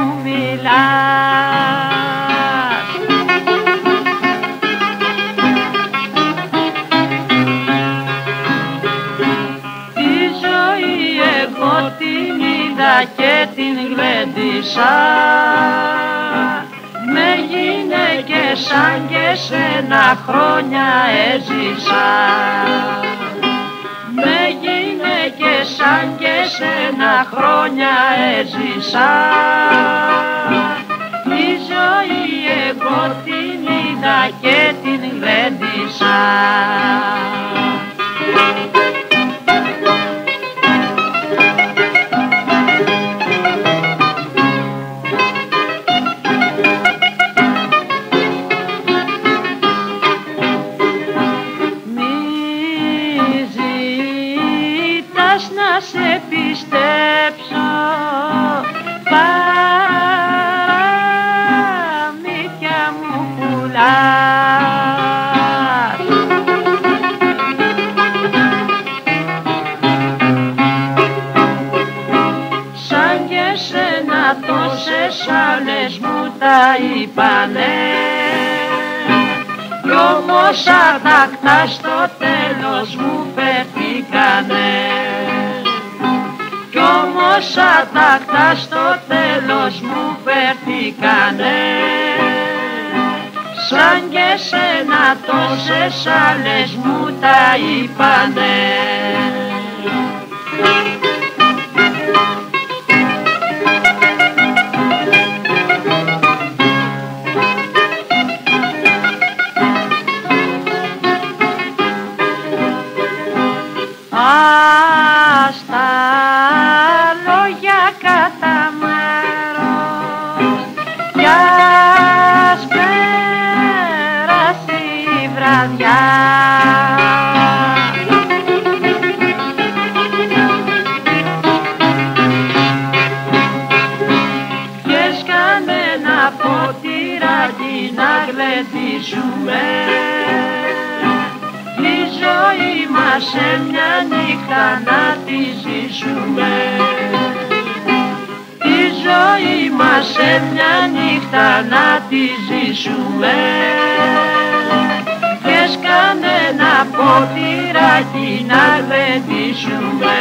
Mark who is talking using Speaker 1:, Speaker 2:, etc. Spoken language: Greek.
Speaker 1: μου μιλάς. Τη ζωή εγώ την είδα και την γλέντισα. Με γυναίκες σαν και σένα χρόνια έζησα σαν και σένα χρόνια έζησα. Τη ζωή εγώ σε πιστέψω. Παραμύθια μου πουλάς. Σαν και σένα τόσες άλλες μου τα είπανε. Κι όμως αδάκτά στο τέλος μου πετύχανε όσα τάχτα στο τέλος μου φέρθηκανε. Σαν και σένα τόσες άλλες μου τα είπανε να γλεντήσουμε τη ζωή μας σε μια νύχτα να τη ζήσουμε. Τη ζωή μας σε μια νύχτα να τη ζήσουμε και σκάνε ένα ποτηράκι να γλεντήσουμε